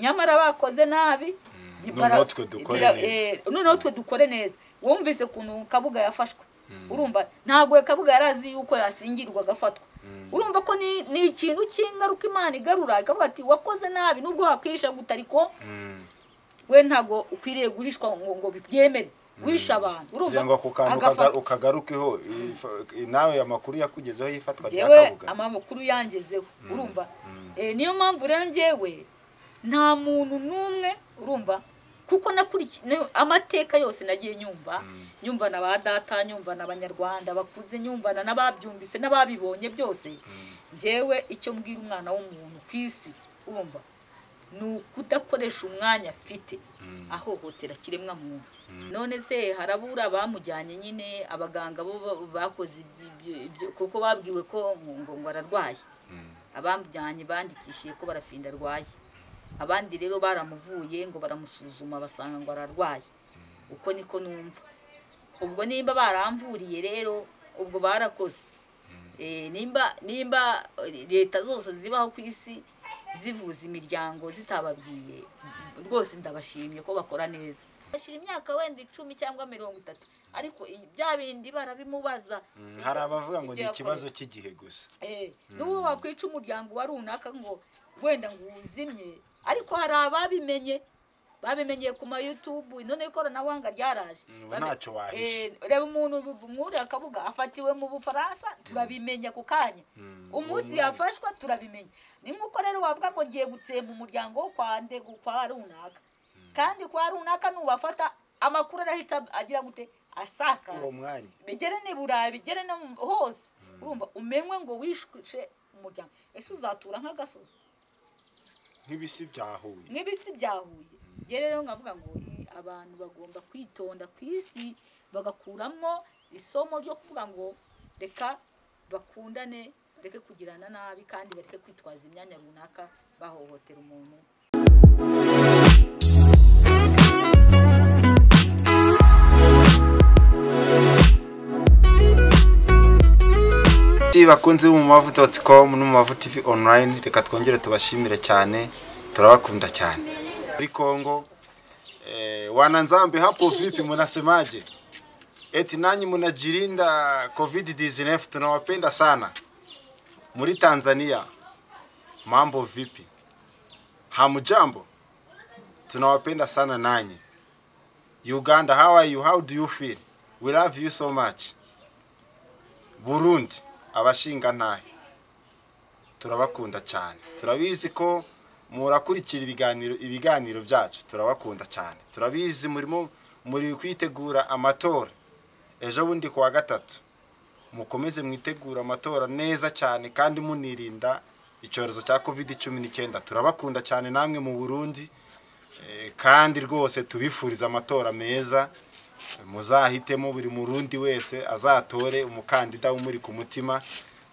nyamara bakoze nabi noneho twe dukore bira- neza. eh, noneho twe dukore neza. Wumvise ukuntu kabuga yafashwe. Urumva ntabwo kabuga yari azi yuko yasingirwa agafatwa. Urumva ko ni, ikintu cy'ingaruka imana igarura ikavuga ati wakoze nabi nubwo wakwisha guta ariko we ntabwo ukwiriye guhishwa ngo byemere. Wisha abantu. Urumva ukagarukeho nawe amakuru yakugezeho y'ifatwa rya kabuga. amakuru yangezeho. Urumva. Eh, niyo mpamvu rero njyewe nta muntu n'umwe urumva. Kuko nakurikiye amateka yose nagiye nyumva nyumva na ba data nyumva n'abanyarwanda bakuze nyumvana n'ababyumvise n'ababibonye byose. Njyewe icyo mbwira umwana w'umuntu ku isi urumva ni ukudakoresha umwanya afite. Ahohotera kiremwa muntu none se harabura bamujyanye nyine abaganga bo ba- bakoze ibyo- kuko babwiwe ko ngo ararwaye. Abamujyanye bandikishije ko barafinda arwaye. Abandi rero baramuvuye ngo baramusuzuma basanga ngo ararwaye. Uko niko numva. Ubwo nimba baramvuriye rero ubwo barakoze. Eh, nimba nimba leta zose zibaho ku isi zivuza imiryango zitababwiye rwose ndabashimye ko bakora neza. Bashira imyaka wenda icumi cyangwa mirongo itatu. Ariko bya bindi barabimubaza. Mm, hari abavuga ngo ni ikibazo cy'igihe gusa. Eh, n'uwo wakwica umuryango wa runaka ngo wenda ngo uwuzimye. Ariko hari ababimenye. Babimenyeye ku ma YouTube none ikoranabuhanga ryaraje. Mm, ntacyo wahisha. Eh, reba umuntu mwuri akavuga afatiwe mu bufaransa turabimenya ku kanya. Mm, umunsi yafashwa turabimenya. Ni nk'uko rero wavuga ngo ngiye gutsemba umuryango wo kwa runaka. Kandi kwa runaka nubafata amakuru arahita agira gute? Asakara uwo mwanya. Bigere ni burayi bigere no hose. Urumva umenywe ngo wishe umuryango. Ese uzatura nk'agasozi? Nk'ibisi byahuye. Nk'ibisi byahuye. Rero nkavuga ngo i- abantu bagomba kwitonda ku isi bagakuramo isomo ryo kuvuga ngo reka bakundane bareke kugirana nabi kandi bareke kwitwaza imyanya runaka bahohotera umuntu Si bakunze mu mavuta.com no mu mavuta tivi onurayini reka twongere tubashimire cyane turabakunda cyane. Muri kongo eh, wananzambe hapo vipi mnasemaje eti nanyi munajirinda covid 19 tunawapenda sana. Muri tanzania mambo vipi? Hamujambo? Tunawapenda sana nanyi. Uganda how are you? How do you feel? We love you so much. Burundi abashingantahe turabakunda cyane. Turabizi ko murakurikira ibiganiro ibiganiro byacu turabakunda cyane. Turabizi murimo muri kwitegura amatora. Ejo bundi ku wa gatatu mukomeze mwitegura amatora neza cyane kandi munirinda icyorezo cya covid cumi n'icyenda. Turabakunda cyane namwe mu burundi Eh, kandi rwose tubifuriza amatora meza. Muzahitemo buri murundi wese azatore umukandida umuri ku mutima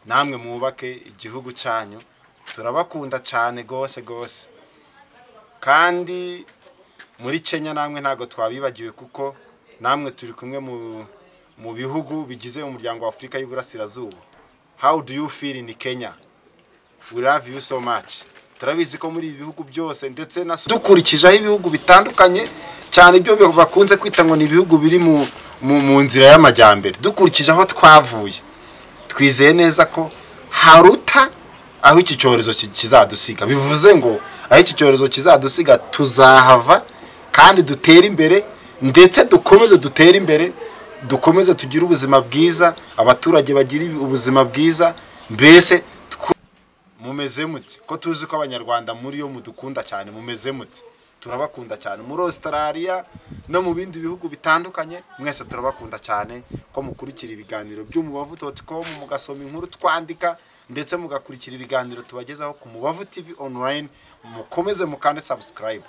namwe mwubake igihugu cyanyu. Turabakunda cyane rwose rwose kandi muri kenya namwe ntabwo twabibagiwe kuko namwe turi kumwe mu bihugu bigize umuryango wa afurika y'uburasirazuba. How do you feel in kenya? We love you so much. Turabizi ko muri ibi bihugu byose ndetse na dukurikijeho ibihugu bitandukanye cyane ibyo bakunze kwita ngo ni ibihugu biri mu, nzira y'amajyambere. Dukurikije aho twavuye twizeye neza ko haruta aho iki cyorezo ki- kizadusiga. Bivuze ngo aho iki cyorezo kizadusiga tuzahava kandi dutere imbere ndetse dukomeze dutere imbere dukomeze tugire ubuzima bwiza abaturage bagire ubuzima bwiza mbese mumeze muti ko tuzi ko abanyarwanda muri yo mudukunda cyane mumeze muti turabakunda cyane. Muri Australia no mu bindi bihugu bitandukanye mwese turabakunda cyane ko mukurikira ibiganiro by'umubavu.com mugasoma inkuru twandika ndetse mugakurikira ibiganiro tubagezaho ku mubavu TV online mukomeze mukande subscribe.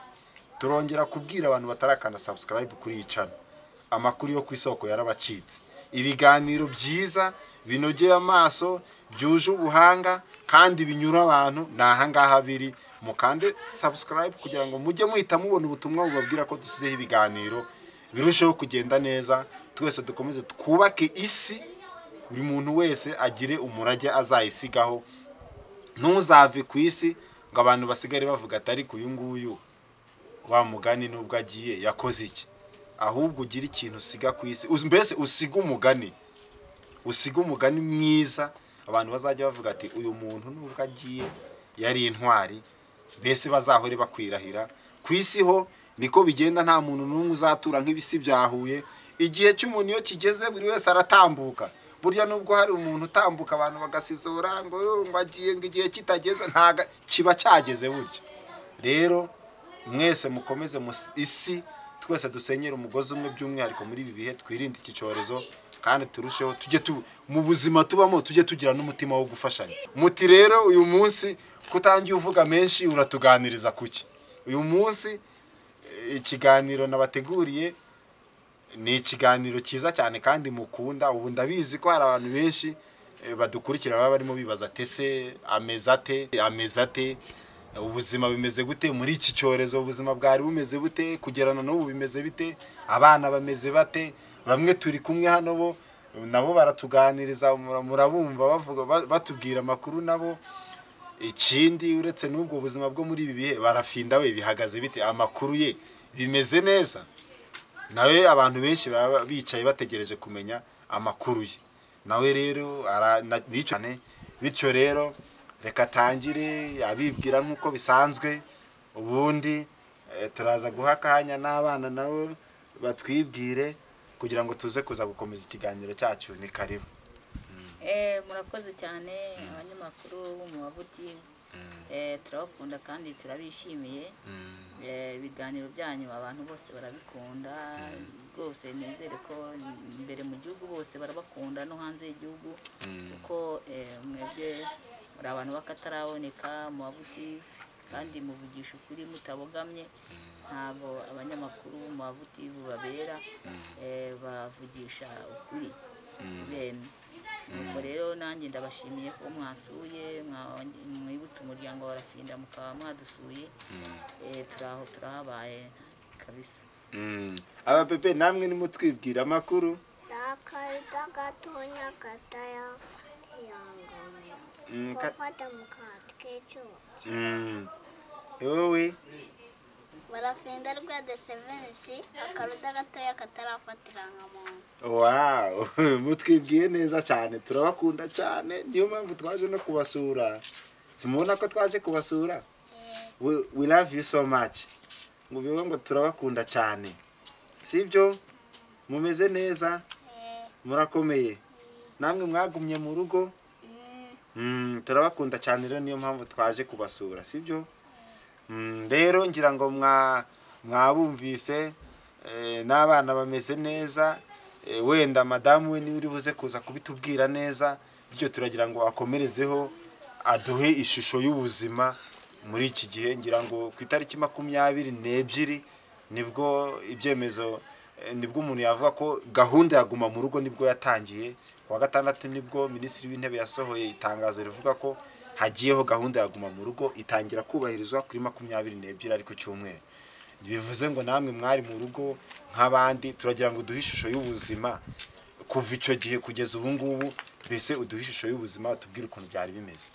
Turongera kubwira abantu batarakanda subscribe kuri iyi channel. Amakuru yo ku isoko yarabacitse. Ibiganiro byiza binogeye amaso byuje ubuhanga kandi binyura abantu ni ahangaha biri. Mukande subscribe kugira ngo mujye muhita mubona ubutumwa bubabwira ko dusizeho ibiganiro birusheho kugenda neza twese dukomeze twubake isi buri muntu wese agire umurage azayisigaho. Ntuzave ku isi ngo abantu basigare bavuga ati ariko uyu nguyu wa mugani nubwo agiye yakoze iki? Ahubwo ugira ikintu usiga ku isi. Mbese usiga umugani. Usiga umugani mwiza. Abantu bazajya bavuga ati uyu muntu nubwo agiye yari intwari. Mbese bazahore bakwirahira? Ku isi ho niko bigenda nta muntu n'umwe uzatura nk'ibisi byahuye. Igihe cy'umuntu iyo kigeze buri wese aratambuka. Burya nubwo hari umuntu utambuka abantu bagasizora ngo "Yo, ngo agiye ngo igihe kitageze ntago kiba cyageze burya. Rero mwese mukomeze mu isi twese dusenyere umugozi umwe by'umwihariko muri ibi bihe twirinde iki cyorezo kandi turusheho tujye tu mu buzima tubamo tujye tugira n'umutima wo gufashanya. Muti rero uyu munsi kutangiye uvuga menshi uratuganiriza kuki? Uyu munsi eh, ikiganiro nabateguriye ni ikiganiro cyiza cyane kandi mukunda. Ubu ndabizi ko hari abantu benshi eh, badukurikira baba barimo bibaza ate se ameze ate? Ameze ate? Ubuzima bimeze gute muri iki cyorezo ubuzima bwari bumeze bute? Kugerana n'ubu bimeze bite? Abana bameze bate? Bamwe turi kumwe hano bo nabo baratuganiriza mura- murabumva batubwira amakuru nabo. Ikindi uretse n'ubwo buzima bwo muri ibi bihe barafinda we bihagaze bite? Amakuru ye bimeze neza? Nawe abantu benshi baba bicaye bategereje kumenya amakuru ye. Nawe rero ara- na- bicane bityo rero reka atangire abibwira nk'uko bisanzwe. Ubundi eh, turaza guha akanya n'abana nabo batwibwire kugira ngo tuze kuza gukomeza ikiganiro cyacu ni karibu. Murakoze cyane abanyamakuru bo mu mavuti Eh, turabakunda kandi turabishimiye. Eh, ibiganiro byanyu abantu bose barabikunda. Rwose nizere ko imbere mu gihugu bose barabakunda no hanze y'igihugu. Kuko eh, mwebwe muri abantu b'akataraboneka mu mavuti kandi muvugisha ukuri mutabogamye. Ntabwo abanyamakuru mu mavuti babera eh, bavugisha ukuri. Bemye nuko rero nanjye ndabashimiye ko mwasuye mwa- mwibutse umuryango wa rafinda mukaba mwadusuye. Eh, turaho turahabaye kabisa. Aba bebe namwe nimutwibwira amakuru. Ndakaida gatonya katayangana Mm, ka- gufata mukati k'icyuma wowe barafenda rwa de sevenisi akaruda gatoya katarafatira nka muntu wow mutwibwiye neza cyane turabakunda cyane niyo mpamvu twaje no kubasura. Simubona ko twaje kubasura? We, love you so much. Ngo bivuge ngo turabakunda cyane. Sibyo mumeze neza? Murakomeye. Namwe mwagumye mu rugo? Mm, turabakunda cyane rero niyo mpamvu twaje kubasura. Sibyo rero ngira ngo mwa mwabumvise eh, n'abana bameze neza eh, wenda madamu we ni we uri buze kuza kubitubwira neza bityo turagira ngo akomerezeho aduhe ishusho y'ubuzima muri iki gihe. Ngira ngo ku itariki makumyabiri n'ebyiri ni bwo ibyemezo eh, ni bwo umuntu yavuga ko gahunda ya guma mu rugo ni bwo yatangiye ku wa gatandatu ni bwo minisitiri w'intebe yasohoye itangazo rivuga ko hagiyeho gahunda ya guma mu rugo itangira kubahirizwa kuri makumyabiri n'ebyiri ari ku cyumweru. Bivuze ngo namwe mwari mu rugo nk'abandi turagira ngo duhe ishusho y'ubuzima. Kuva icyo gihe kugeza ubu ngubu mbese uduhe ishusho y'ubuzima tubwire ukuntu byari bimeze.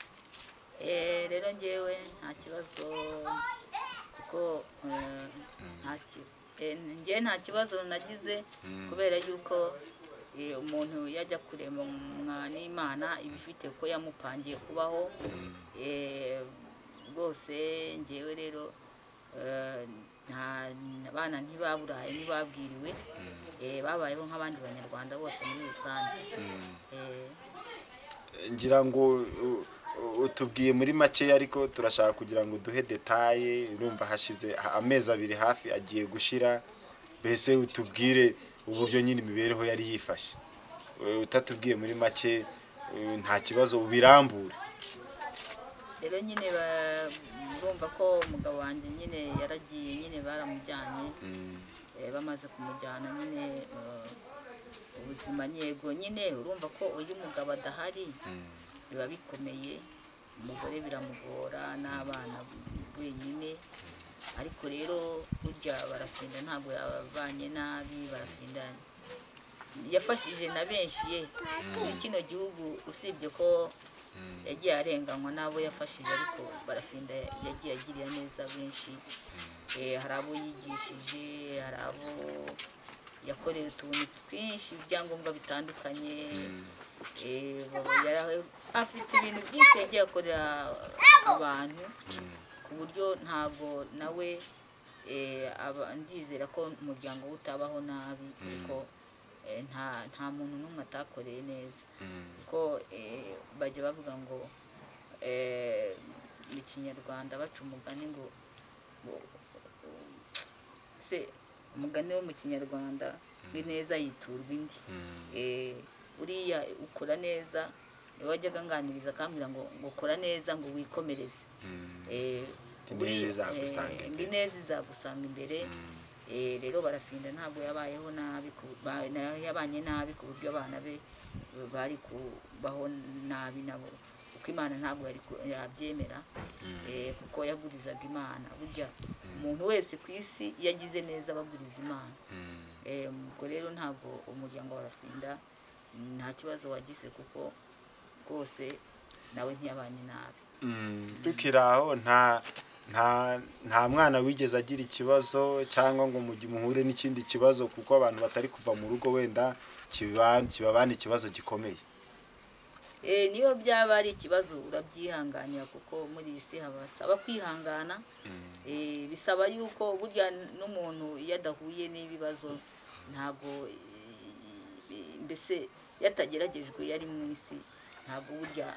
Eh, rero ngewe nta kibazo kuko eh, eh, nta kibazo nagize kubera yuko eh, umuntu yajya kurema n'imana iba ifite ko yamupangiye kubaho. Eh, rwose ngewe rero eh, abana ntibaburaye ntibabwiriwe. Eh, babayeho nk'abandi banyarwanda bose muri rusange. Eh, ngira ngo utubwiye muri make ariko turashaka kugira ngo duhe detaye urumva hashize ha- amezi abiri hafi agiye gushira mbese utubwire uburyo nyine imibereho yari yifashe. Eh, utatubwiye muri make eh, nta kibazo ubirambure. Rero nyine urumva ko umugabo wanjye nyine yaragiye nyine baramujyanye eh, bamaze kumujyana nyine ubuzima nyego. Nyine urumva ko uyu mugabo adahari biba bikomeye umugore biramugora n'abana wenyine. Ariko rero burya barafinda ntabwo yabanye nabi barafinda yafashije na benshi ye. Muri kino gihugu usibye ko yagiye arenganywa n'abo yafashije ariko barafinda yagiye agirira neza benshi. Eh, hari abo yigishije hari abo yakoreye utuntu twinshi ibyangombwa bitandukanye. Eh, afite ibintu byinshi yagiye akorera abantu ku buryo ntabwo nawe eh, ndizera ko umuryango we utabaho nabi kuko eh, nta muntu n'umwe atakoreye neza. Kuko eh, bajya bavuga ngo mu kinyarwanda baca umugani ngo se umugani wo mu kinyarwanda ineza yiturwa indi. Uriya ukora neza wajyaga anganiriza akambwira ngo ngo kora neza ngo wikomereze. Indi neza izagusanga imbere. imbere Eh, rero barafinda ntabwo yabayeho nabi yabanye nabi ku buryo abana be bari kubaho nabi nabo. Kuko imana ntabwo yabyemera Eh, kuko yagurizaga imana. Burya umuntu wese ku isi iyo agize neza abaguriza imana. Eh, ubwo rero ntabwo umuryango wa rafinda nta kibazo wagize kuko rwose nawe ntiyabanye nabi. Mm, tukiri aho nta nta nta mwana wigeze agira ikibazo cyangwa ngo muhure n'ikindi kibazo kuko abantu batari kuva mu rugo wenda kiba- kibabana ikibazo gikomeye. Eh, niyo byaba ari ikibazo urabyihanganira kuko muri iyi si habasaba kwihangana. Eh, bisaba yuko burya n'umuntu iyo adahuye n'ibibazo ntabwo eh, mbese yatageragejwe yari mu isi ntabwo burya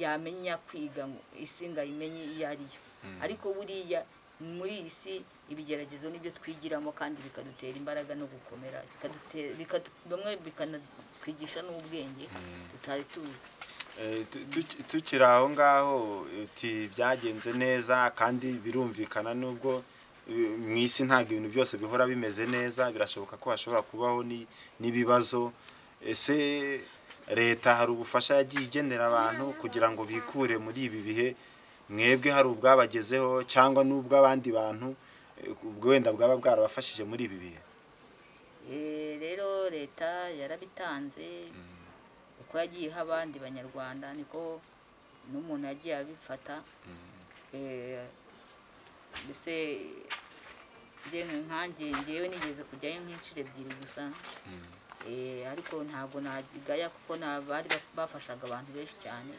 yamenya kwiga ngo isi ngo ayimenye iyo ari yo ariko buriya muri iyi si ibigeragezo ni byo twigiramo kandi bikadutera imbaraga no gukomera bamwe bikanatwigisha n'ubwenge tutari tuzi. Eh, tu- tuki- tukiri aho ngaho byagenze neza kandi birumvikana nubwo eh, mu isi ntabwo ibintu byose bihora bimeze neza birashoboka ko hashobora kubaho ni- n'ibibazo. Ese leta hari ubufasha yagiye igenera abantu kugira ngo bikure muri ibi bihe mwebwe hari ubwabagezeho cyangwa n'ubw'abandi bantu ubwo wenda bwaba bwarabafashije muri ibi bihe? Eh, rero leta yarabitanze uko yagiye iha abandi banyarwanda niko n'umuntu yagiye abifata. Eh, mbese njye nkanjye ngewe nigeze kujyayo nk'inshuro ebyiri gusa. Eh, ariko ntabwo nagigaya kuko bari baf- bafashaga abantu benshi cyane.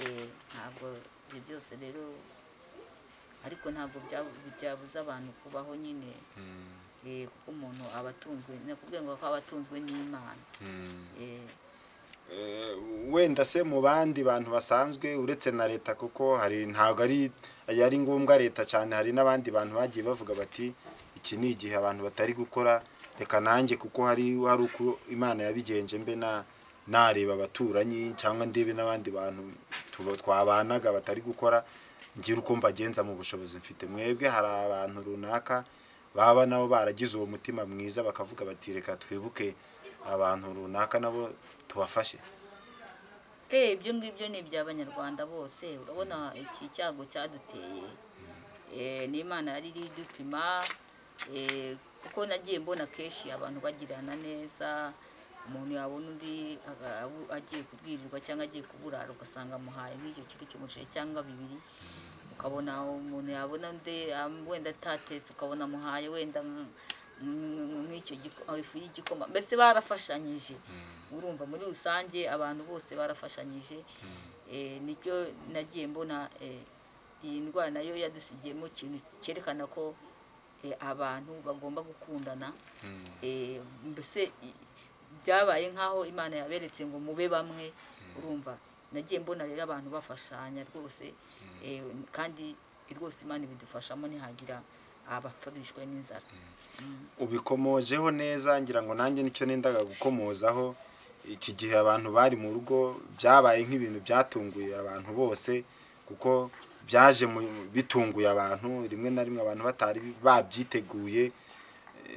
Eh, ntabwo ibyo byose rero ariko ntabwo bya- byabuza abantu kubaho nyine. Eh, kuko umuntu aba atunzwe nakubwiye ngo ko aba atunzwe n'imana Eh, Eh, wenda se mu bandi bantu basanzwe uretse na leta kuko hari ntabwo ari ari ngombwa leta cyane hari n'abandi bantu bagiye bavuga bati iki ni igihe abantu batari gukora reka nanjye kuko hari hari uko imana yabigenje mbe na nareba abaturanyi cyangwa ndebe n'abandi bantu twabanaga batari gukora ngira uko mbagenza mu bushobozi mfite. Mwebwe hari abantu runaka baba nabo baragize uwo mutima mwiza bakavuga bati reka twibuke abantu runaka nabo tubafashe. Eh, ibyo ngibyo ni iby'abanyarwanda bose. Urabona iki cyago cyaduteye. Eh, n'imana yari iri idupima Eh, kuko nagiye mbona kenshi abantu bagirana neza umuntu yabona undi agiye kubwirirwa cyangwa agiye kuburara ugasanga amuhaye nk'icyo kiro cy'umuceri cyangwa bibiri. Ukabona umuntu yabona undi wenda atatetse ukabona amuhaye wenda nk- nk- nk'icyo ifu y'igikoma. Mbese barafashanyije. Urumva muri rusange abantu bose barafashanyije. Eh, ni byo nagiye mbona eh, iyi ndwara na yo yadusigiyemo ikintu cyerekana ko abantu bagomba gukundana. Eh, mbese byabaye nk'aho imana yaberetse ngo mube bamwe. Urumva nagiye mbona rero abantu bafashanya rwose. Eh, kandi rwose imana ibidufashamo ntihagira abapfa bishwe n'inzara ubikomojeho neza ngira ngo nanjye ni cyo nendaga gukomozaho. Iki gihe abantu bari mu rugo byabaye nk'ibintu byatunguye abantu bose kuko byaje bitunguye abantu rimwe na rimwe abantu batari babyiteguye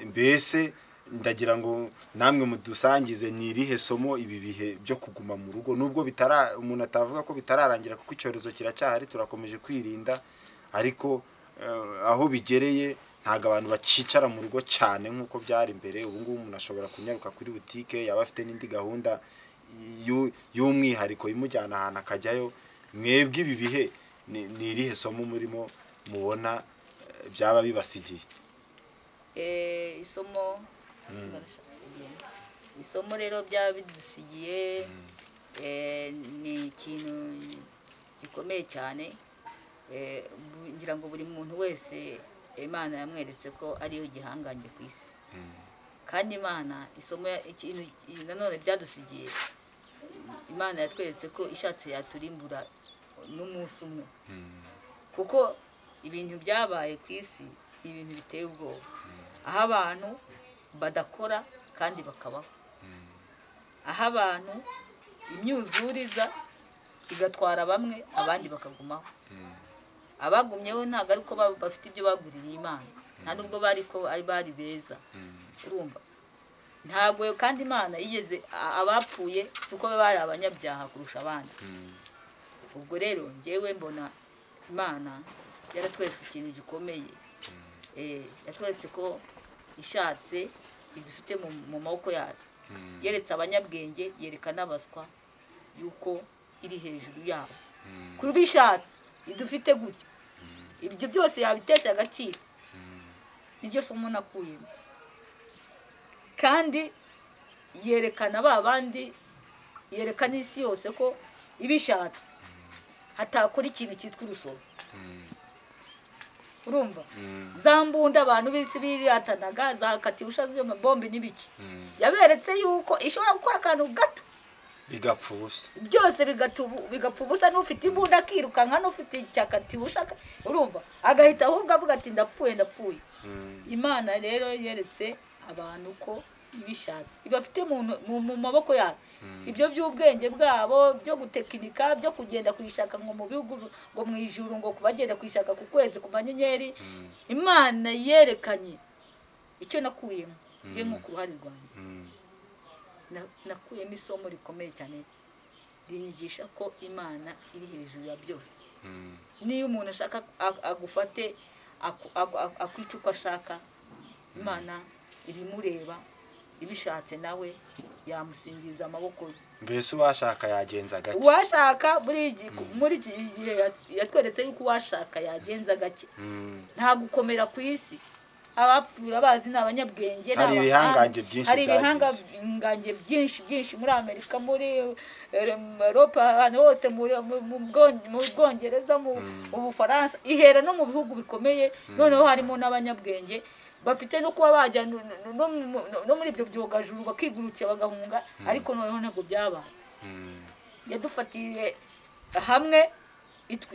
mbese ndagira ngo namwe mudusangize ni irihe somo ibi bihe byo kuguma mu rugo? Nubwo bitara umuntu atavuga ko bitararangira kuko icyorezo kiracyahari turakomeje kwirinda ariko eh, aho bigereye ntabwo abantu bacicara mu rugo cyane nk'uko byari mbere. Ubu ngubu umuntu ashobora kunyaruka kuri butike yaba afite n'indi gahunda yu- y'umwihariko imujyana ahantu akajyayo. Mwebwe ibi bihe ni irihe somo murimo mubona eh, byaba bibasigiye? Eh, isomo isomo rero byaba bidusigiye eh, ni ikintu gikomeye cyane Eh, ngira ngo buri muntu wese imana yamweretse ko ariyo gihangange ku isi. Kandi imana isomo ya- ikintu nanone byadusigiye imana yatweretse ko ishatse yaturimbura n'umunsi umwe. Kuko ibintu byabaye ku isi ni ibintu biteye ubwoba. Aho abantu badakora kandi bakabaho. Aho abantu imyuzuriza igatwara bamwe abandi bakagumaho. Abagumyeho ntabwo ari uko ba- bafite ibyo baguriye imana. Nta nubwo bari ko ari bari beza. Urumva? Ntabwo kandi imana yigeze abapfuye si uko bari abanyabyaha kurusha abandi. Ubwo rero njyewe mbona imana yaratweretse ikintu gikomeye. Eh, yatweretse ko ishatse idufite mu maboko yayo yeretse abanyabwenge yereka n'abaswa yuko iri hejuru yabo. Kuri bishatse idufite gutyo. Ibyo byose yabitesha agaciro. Niryo somo nakuyemo. Kandi yerekana ba bandi yerekana isi yose ko ibishatse hatakora ikintu cyitwa urusoro urumva? Za mbunda abantu b'isi birihatanaga za katyusha z'amabombe n'ibiki. Yaberetse yuko ishobora gukora akantu gato. Bigapfa ubusa. Byose bigapfa ubusa n'ufite imbunda akirukanka n'ufite icya katyusha aka- urumva? Agahita ahubwo avuga ati ndapfuye ndapfuye. Imana rero yeretse abantu ko ibishatse. Ibafite mu maboko yabo. Ibyo by'ubwenge bwabo byo gutekinika byo kugenda kuyishaka ngo mu bihugu ngo mu ijuru ngo bagenda kuyishaka ku kwezi ku manyenyeri imana yerekanye. Icyo nakuyemo njye nko ku ruhare rwanjye. Na- nakuyemo isomo rikomeye cyane rinyigisha ko imana iri hejuru ya byose. Niyo umuntu ashaka ag- agufate akwica uko ashaka imana ibimureba ibishatse nawe yamusingiza amaboko. Ye mbese uwashaka yagenza gake? Uwashaka muri iki- muri iki gihe yat- yatweretse yuko uwashaka yagenza gake. Mm. nta gukomera ku isi. Abapfuye abazi ni abanyabwenge Hari ibihangange byinshi hari ibihangange byinshi byinshi muri amerika muri eh, eropa ahantu hose mu- mu Bwon- mu bwongereza mu mu bufaransa. Ihera no mu bihugu bikomeye. Noneho harimo n'abanyabwenge. Bafite no kuba bajya no- no- no mu- no muri ibyo byogajuru bakigurukira bagahunga ariko noneho ntabwo byabaye. Mm. yadufatiye hamwe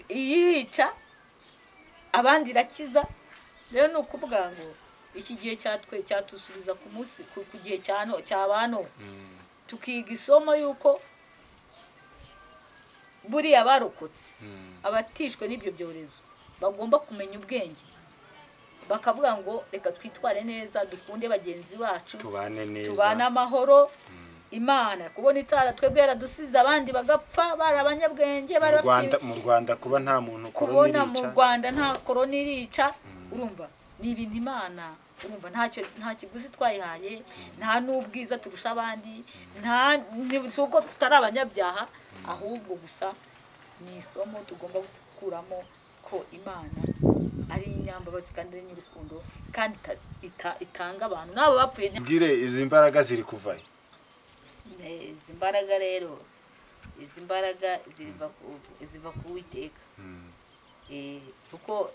irica abandi irakiza. Rero ni ukuvuga ngo iki gihe cyatwe cyatusubiza ku munsi ku gihe cya ba none Mm. tukiga isomo y'uko buriya barokotse. Abatishwe n'ibyo byorezo bagomba kumenya ubwenge. Bakavuga ngo reka twitware neza dukunde bagenzi bacu tubane neza. tubane amahoro. Imana kubona itara twebwe yaradusize abandi bagapfa bari abanyabwenge bari mu rwanda bafite mu rwanda kuba nta muntu kubona korona mu irica. Rwanda nta korona irica. Urumva ni ibintu imana urumva ntacyo nta kiguzi twayihaye nta n'ubwiza turusha abandi nta ni- si uko tutari abanyabyaha ahubwo gusa ni isomo tugomba gukuramo ko imana ari inyambabazi kandi ari nyir'urukundo kandi ita- ita- itanga abantu n'abo bapfuye mbwire izi mbaraga ziri kuvayo Eh, izi mbaraga rero izi mbaraga ziva ku witeka Mm. Eh, kuko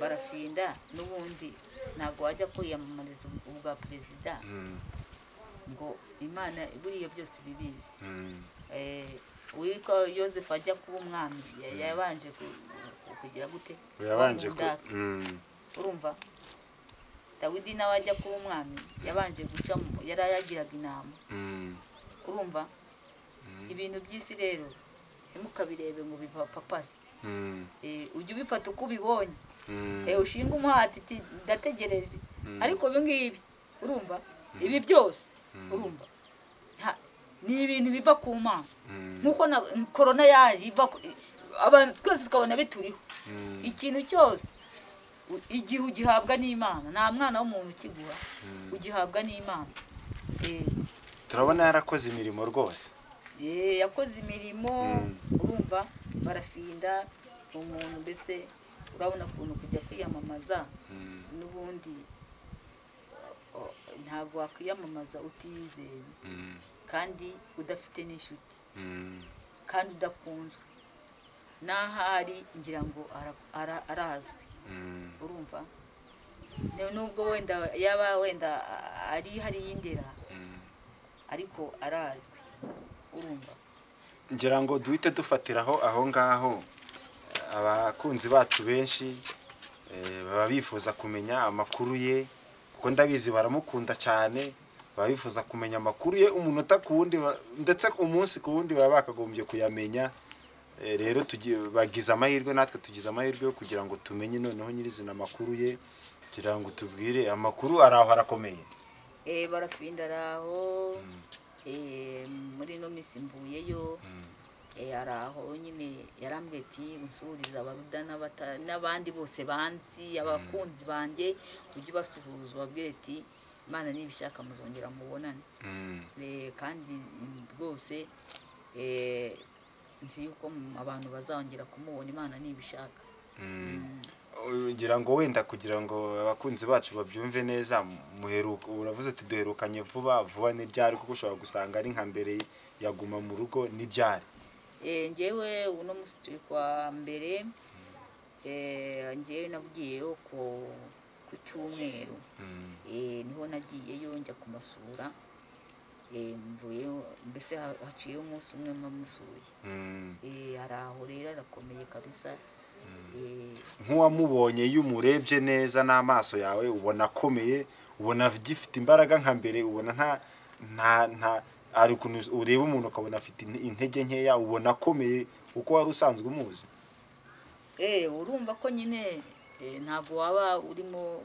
barafinda n'ubundi ntabwo wajya kwiyamamariza ubwa perezida Mm. ngo imana buriya byose ibibizi. Eh, uwitwa yosefu ajya kuba umwami ya- yabanje kugira gute yabanje. Mm. urumva dawidi nawe ajya kuba umwami yabanje guca yari yagiraga inama Mm. urumva ibintu by'isi rero ntimukabirebe ngo biva papasi Mm. Eh, ujye ubifata uko ubibonye Mm. Eh, ushinga umuhati ndategereje ariko ibi ngibi urumva ibi byose urumva ni ibintu biva ku mana Mm. nk'uko na korona yaje twese tukabona bituriho Mm. Ikintu cyose igihe ugihabwa n'imana nta mwana w'umuntu ukiguha ugihabwa n'imana. Eh, turabona yarakoze imirimo rwose. Eh, yakoze imirimo Mm. urumva barafinda umuntu mbese urabona ukuntu kujya kwiyamamaza n'ubundi ntabwo wakwiyamamaza utiyizeye kandi udafite n'inshuti. Kandi udakunzwe. N'ahari ngira ngo ara- ara- arazwi. Mm. urumva? Nubwo wenda yaba wenda ari hariya indera Mm. ariko arazwi. Urumva? Ngira ngo duhite dufatiraho aho ngaho. Abakunzi bacu benshi eh, baba bifuza kumenya amakuru ye kuko ndabizi baramukunda cyane. Baba bifuza kumenya amakuru ye umunota ku wundi ndetse umunsi ku wundi baba bakagombye kuyamenya. Rero tugi- bagize amahirwe natwe tugize amahirwe yo kugira ngo tumenye noneho nyirizina amakuru ye kugira ngo tubwire amakuru ari aho arakomeye Eh, barafinda ari aho Mm. eh, muri ino minsi mvuyeyo Mm. eh, ari aho nyine yarambwiye ati unsuhuriza abaruda n'abandi bose banzi abakunzi banjye ujye ubasuhuza ubabwire ati imana nibishaka muzongera mubonane Mm. Eh, kandi mm, rwose eh, nzi yuko mm, abantu bazongera kumubona imana nibishaka. Mm. ngira ngo wenda kugira ngo abakunzi bacu babyumve neza muheruka uravuze ati duherukanye vuba vuba ni ryari? Kuko ushobora gusanga ari nka mbere yaguma mu rugo ni ryari? Eh, njyewe uno munsi turi kwa mbere eh, njyewe nagiyeyo ku ku cyumweru Mm. Eh, ni ho nagiyeyo njya kumasura. Mvuyeyo mbese ha- haciyeho umunsi umwe mpamusuye Mm. Eh, hari aho rero arakomeye kabisa. Eh, nk'uwamubonye iyo umurebye neza n'amaso yawe ubona akomeye ubona agifite imbaraga nka mbere ubona nta nta nta hari ukuntu ureba umuntu ukabona afite inte- intege nkeya ubona akomeye uko wari usanzwe umuzi. Eh, urumva ko nyine ntabwo waba urimo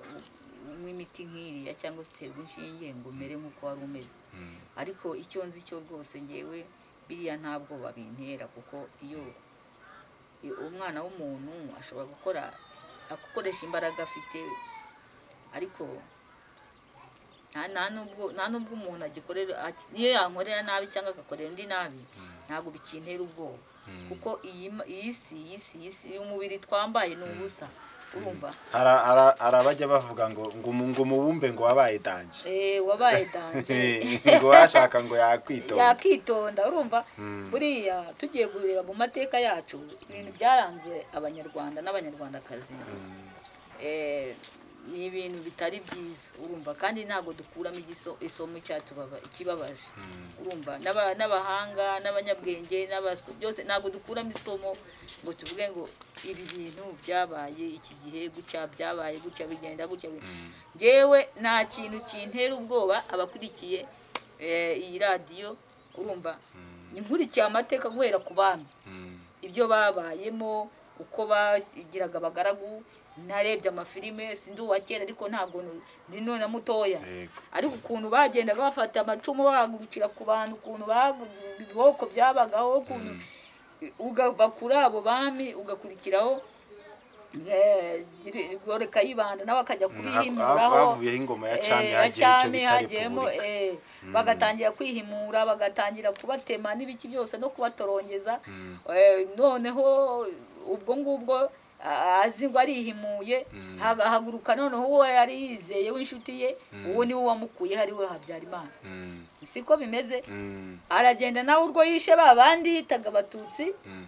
unywa imiti nk'iriya cyangwa se uterwa inshinge ngo umere nk'uko wari umeze. Mm. ariko icyo nzi cyo rwose ngewe biriya ntabwo babintera kuko iyo iyo umwana w'umuntu ashobora gukora gukoresha imbaraga afite ariko nta nubwo umuntu agikorera niyo yankorera nabi cyangwa agakorera undi nabi ntabwo bikintera ubwoba. Mm. kuko iyi si iyi si iyi si uyu mubiri twambaye ni ubusa. Hari- abajya bavuga ngo ngo umu- ngo umubumbe ngo wabaye danje Eh, wabaye danje ngo washaka ngo yakwitonda yakitonda urumva? Mm. buriya tugiye kureba mu mateka yacu ibintu byaranze abanyarwanda n'abanyarwandakazi. Eh, ni ibintu bitari byiza. Urumva kandi ntabwo dukuramo isomo ikibabaje. Urumva n'aba- n'abahanga n'abanyabwenge n'abaswa byose ntabwo dukuramo isomo ngo tuvuge ngo ibi bintu byabaye iki gihe gutya byabaye gutya bigenda gutya. Bi- njyewe nta kintu kintera ubwoba abakurikiye eh, iyi radiyo urumva nkurikiye amateka guhera ku bami. Ibyo babayemo uko bagiraga abagaragu narebye amafilime sindi uwa kera ariko ntabwo ndi none mutoya. Ariko ukuntu bagendaga bafata amacumu bahagurukira ku bantu ukuntu ibiboko byabagaho ukuntu ugava kuri abo bami ugakurikiraho eh, Giri- Gore Kayibanda nawe akajya Mm, kubihimuraho. ya cyami Eh, hagiyemo eh, bagatangira kwihimura bagatangira kubatema n'ibiki byose no kubatorongeza. Mm. Eh, noneho ubwo ngubwo azi ngo arihimuye Mm. haguruka noneho uwo yari yizeye w'inshuti ye uwo ni we wamukuye ari we habyarimana. Mm. siko bimeze? Mm. aragenda nawe urwo yishe ba bandi yitaga abatutsi Mm.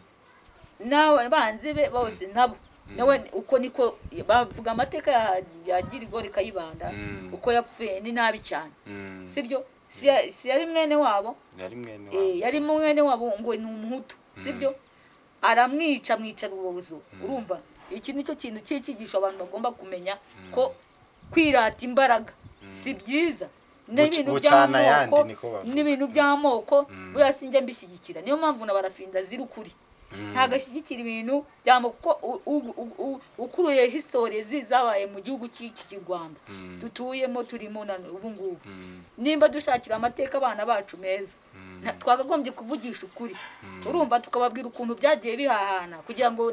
nawe banzi be bose nabo. Nawe uko niko bavuga amateka ya- girigori kayibanda Mm. uko yapfuye ni nabi cyane. Mm. sibyo si si mwene yari mwene Eh, wabo. yari mwene wabo ngo ni umuhutu. Sibyo aramwica mwica rubozo urumva? Iki ni cyo kintu cyikigisha abantu bagomba kumenya ko kwirata imbaraga. Si byiza. N'ibintu by'amoko n'ibintu by'amoko. Buriya sinjya mbishyigikira. Niyo mpamvu na barafinda ziri ukuri. Ntabwo ashyigikira ibintu kuko ukuruye histori zi zabaye mu gihugu cy'iki rwanda. Mm. dutuyemo turimo na ubu ngubu. Mm. nimba dushakira amateka abana bacu meza twakagombye kuvugisha ukuri. Urumva tukababwira ukuntu byagiye bihahana kugira ngo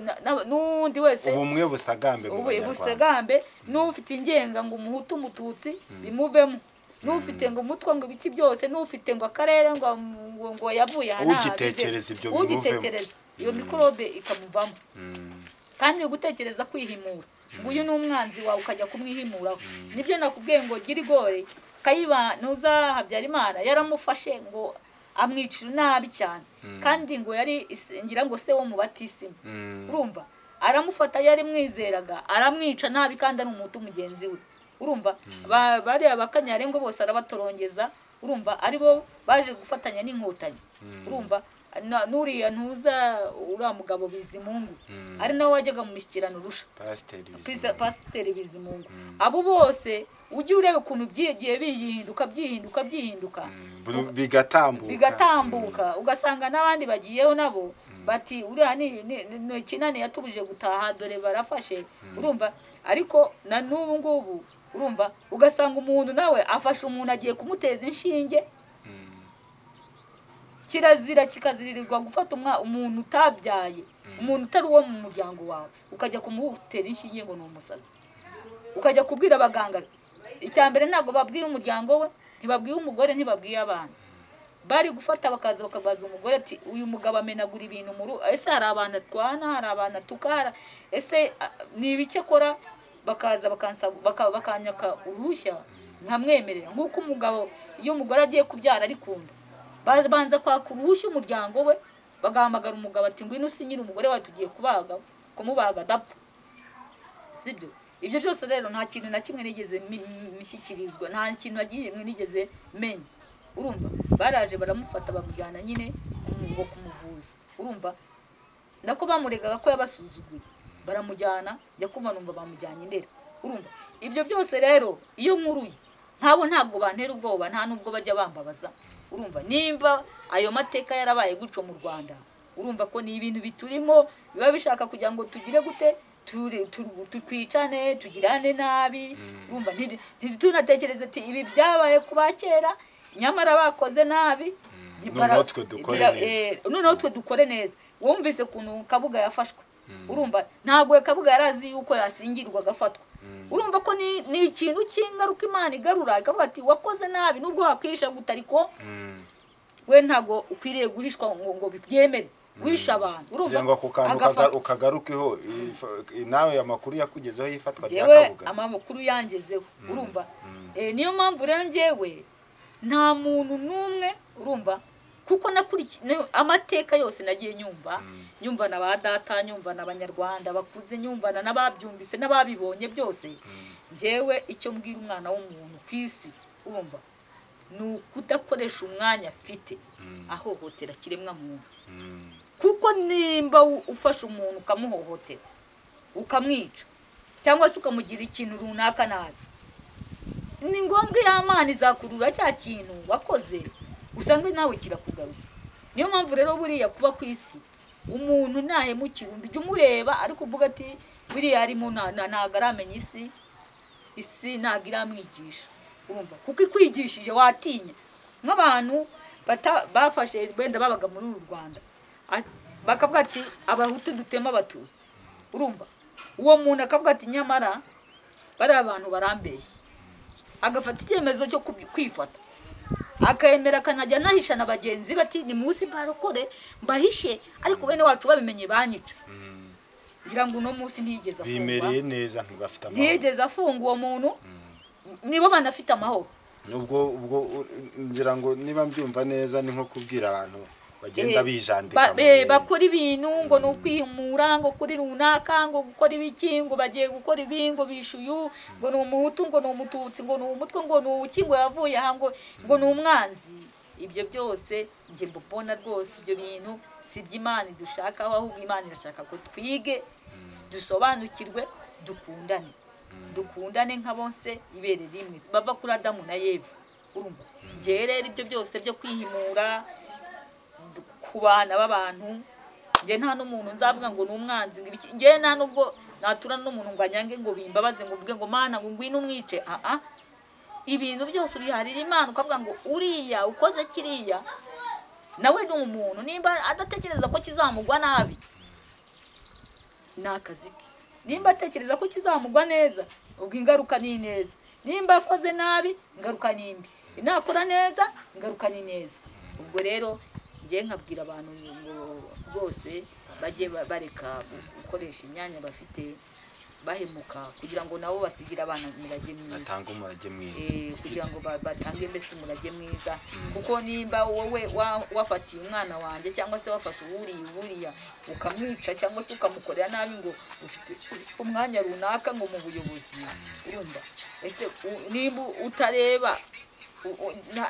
n'undi wese ubumwe busagambe busegambe n'ufite ingenga ngo umuhutu umututsi bimuvemo. N'ufite ngo umutwe ngo ibiti byose n'ufite ngo akarere ngo yavuye aha Ugitekereza ibyo bimuvemo. Iyo mikorobe ikamuvamo Mm. kandi ni gutekereza kwihimura. Ngo uyu ni umwanzi wawe ukajya kumwihimuraho. Nibyo nakubwiye ngo gira igore. Kayiba ntuza habyarimana yaramufashe ngo amwicira nabi cyane. Kandi ngo yari ngira ngo se wo mu batisimu Mm. urumva? Aramufata yari mwizeraga. Aramwica nabi kandi ari umutu mugenzi we. Urumva? Ba- bariya bakanyarengo bose arabatorongeza. Urumva? Aribo baje gufatanya n'inkotanyi. Urumva? N'uriya ntuza uriya mugabo bizimungu. Mm. ari nawe wajyaga mu mishyikirano urusha. Pasiteri Bizimungu. bizimungu. Abo bose ujye ureba ukuntu byigiye bihinduka byihinduka byihinduka. Mm. Buri- bigatambuka. Bigatambuka. Ugasanga n'abandi bagiyeho nabo bati uriya ni ni- ni- ni kinani yatubuje gutaha dore barafashe. Urumva? Ariko na n'ubu ngubu urumva? Ugasanga umuntu nawe afashe umuntu agiye kumuteza inshinge. Kirazira kikaziririzwa gufata umuntu utabyaye umuntu utari uwo mu muryango wawe. Ukajya kumutera inshinge ngo ni umusazi. Ukajya kubwira abaganga icya mbere ntabwo babwira umuryango we ntibabwiye umugore ntibabwiye abana. Bari gufata bakaza bakabaza umugore ati uyu mugabo amenagura ibintu mu rugo ese hari abantu atwana hari abantu atukara ese ni ibiki akora? Bakaza bakanyaka uruhushya nkamwemerera. Nk'uko umugabo iyo umugore agiye kubyara ari kunda babanza kwaka uruhushya umuryango we bagahamagara umugabo ati ngwino usinyire umugore wawe tugiye kubaga kumubaga adapfa. Sibyo? Ibyo byose rero nta kintu na kimwe nigeze mi- mi- mishyikirizwa nta kintu nagiye nigeze menya. Urumva? Baraje baramufata bamujyana nyine ngo kumuvuza. Urumva? Nako bamuregaga ko yabasuzuguye. Baramujyana njya kumva numva bamujyanye indera urumva? Ibyo byose rero iyo nkuruye nkabo ntabwo bantera ubwoba nta nubwo bajya bambabaza. Urumva. Nimba ayo mateka yarabaye gutyo mu rwanda urumva ko ni ibintu biturimo biba bishaka kugira ngo tugire gute twicane tugirane nabi urumva. Nti- ntitunatekereze ati ibi byabaye ku ba kera nyamara bakoze nabi. Noneho Bira- neza. eh, noneho twe dukore neza. Wumvise ukuntu kabuga yafashwe. Urumva. Ntabwo kabuga yari azi yuko yasingirwa agafatwa urumva ko ni ikintu cy'ingaruka imana igarura ikavuga ati wakoze nabi nubwo wakwihisha guta ariko Mm. we ntabwo ukwiriye guhishwa ngo ngo bibyemere. Wishe abantu urumva? Ngo ako kantu ukagarukeho nawe amakuru yakugezeho y'ifatwa rya njyewe kabuga. amakuru yangezeho urumva? Eh, niyo mpamvu rero njyewe nta muntu n'umwe urumva? Kuko amateka yose nagiye nyumva nyumva na ba data nyumva na abanyarwanda bakuze nyumva na n'ababyumvise n'ababibonye byose. Njyewe icyo mbwira umwana w'umuntu ku isi urumva ni ukudakoresha umwanya afite ahohotera kiremwa muntu Mm. kuko nimba ufashe umuntu ukamuhohotera ukamwica cyangwa se ukamugira ikintu runaka nabi ni ngombwa iyo amana izakurura cya kintu wakoze usanga nawe kirakugaruka niyo mpamvu rero buriya kuba ku isi umuntu ntahemukira undi jya umureba ariko uvuga ati buriya harimo nta- nta- ntabwo aramenya isi isi ntabwo iramwigisha. Urumva? Kuko ikwigishije watinya. Nk'abantu bafashe wenda babaga muri uru rwanda. Bakavuga ati abahutu dutema abatutsi. Urumva? Uwo muntu akavuga ati nyamara bariya abantu barambeshye. Agafata icyemezo cyo kwifata. Akemera akanajya anahisha na bagenzi be ati ni munsi barokore mbahishe. Ariko bene wacu babimenye banyica. Mm. ngira ngo uno munsi ntiyigeze afungwa. Bimereye neza ntibafite amahoro. Ntiyigeze afunga uwo muntu. Nibo banafite amahoro. Ubwo ubwo ngira ngo niba mbyumva neza ni nko kubwira abantu bagenda Eh, bijandika eh, bakora ibintu ngo ni ukwihimura ngo kuri runaka ngo gukora ibiki ngo bagiye gukora ibi ngo bishuyu ngo ni umuhutu ngo ni umututsi ngo ni umutwe ngo ni uki ngo yavuye aha ngo ngo ni umwanzi. Ibyo byose njye mbona rwose ibyo bintu si iby'imana dushakaho ahubwo imana irashaka ko twige dusobanukirwe dukundane. Dukundane nka bose ibere rimwe. Bava kuri adamu na yeva urumva? Njyewe rero ibyo byose byo kwihimura ku bana b'abantu. Njye nta n'umuntu nzavuga ngo ni umwanzi njye nta n'ubwo natura n'umuntu ngo anyange ngo bimbabaze ngo uvuge ngo mana ngo ngwino umwice. Aha. Ibintu byose ubiharira imana ukavuga ngo uriya ukoze kiriya nawe ni umuntu. Nimba adatekereza ko kizamugwa nabi ni akazi ke. Nimba atekereza ko kizamugwa neza ubwo ingaruka ni neza nimba akoze nabi ingaruka ni mbi. Nakora neza ingaruka ni neza. Ubwo rero njye nkabwira abantu ngo rwose bajye ba- bareka gukoresha imyanya bafite bahemuka kugira ngo nabo basigire abana umurage mwiza. Batanga umurage mwiza. Eh, kugira ngo ba- batange mbese umurage mwiza. Kuko nimba wowe wa- wafatiye umwana wanjye cyangwa se wafashe uwuriye buriya ukamwica cyangwa se ukamukorera nabi ngo ufite umwanya runaka ngo mu buyobozi. Urumva? Ese nimba utareba